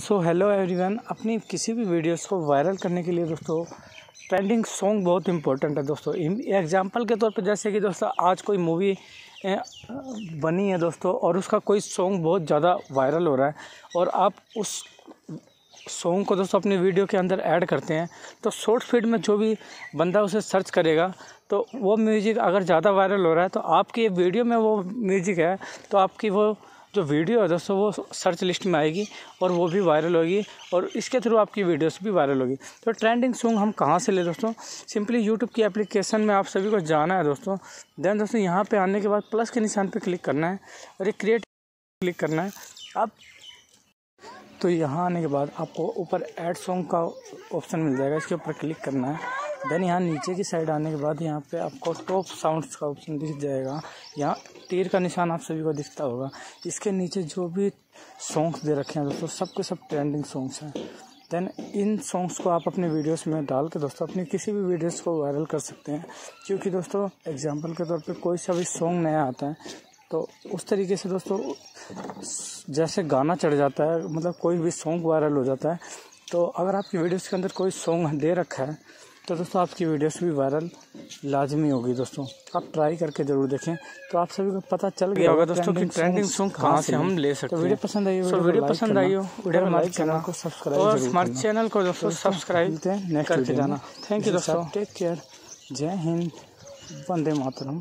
So hello everyone अपनी किसी भी वीडियोस को वायरल करने के लिए दोस्तों ट्रेंडिंग सॉन्ग बहुत इंपॉर्टेंट है दोस्तों। एग्जांपल के तौर पर जैसे कि दोस्तों, आज कोई मूवी बनी है दोस्तों और उसका कोई सॉन्ग बहुत ज़्यादा वायरल हो रहा है और आप उस सॉन्ग को दोस्तों अपनी वीडियो के अंदर ऐड करते हैं तो शॉर्ट फ़ीड में जो भी बंदा उसे सर्च करेगा तो वो म्यूज़िक अगर ज़्यादा वायरल हो रहा है तो आपकी वीडियो में वो म्यूज़िक है तो आपकी वो जो वीडियो है दोस्तों, वो सर्च लिस्ट में आएगी और वो भी वायरल होगी और इसके थ्रू आपकी वीडियोस भी वायरल होगी। तो ट्रेंडिंग सॉन्ग हम कहाँ से ले दोस्तों? सिंपली यूट्यूब की एप्लीकेशन में आप सभी को जाना है दोस्तों। देन दोस्तों, यहाँ पर आने के बाद प्लस के निशान पर क्लिक करना है और ये क्रिएट क्लिक करना है। आप तो यहाँ आने के बाद आपको ऊपर ऐड सॉन्ग का ऑप्शन मिल जाएगा, इसके ऊपर क्लिक करना है। देन यहाँ नीचे की साइड आने के बाद यहाँ पे आपको टॉप साउंड्स का ऑप्शन दिख जाएगा। यहाँ तीर का निशान आप सभी को दिखता होगा। इसके नीचे जो भी सॉन्ग्स दे रखे हैं दोस्तों सब के सब ट्रेंडिंग सॉन्ग्स हैं। देन इन सॉन्ग्स को आप अपने वीडियोस में डाल के दोस्तों, अपनी किसी भी वीडियोस को वायरल कर सकते हैं। क्योंकि दोस्तों एग्जांपल के तौर पे कोई सा भी सॉन्ग नया आता है तो उस तरीके से दोस्तों, जैसे गाना चढ़ जाता है मतलब कोई भी सॉन्ग वायरल हो जाता है तो अगर आपकी वीडियोस के अंदर कोई सॉन्ग दे रखा है तो दोस्तों आपकी वीडियोस भी वायरल लाजमी होगी दोस्तों। आप ट्राई करके ज़रूर देखें। तो आप सभी को पता चल गया होगा दोस्तों कि ट्रेंडिंग सॉन्ग कहाँ से हम ले सकते हैं तो वीडियो पसंद आई हो वीडियो पसंद आई हो वीडियो हमारे चैनल को सब्सक्राइब और हमारे चैनल को दोस्तों सब्सक्राइब करके जाना। थैंक यू दोस्तों। Take care Jai Hind. Vande Mataram.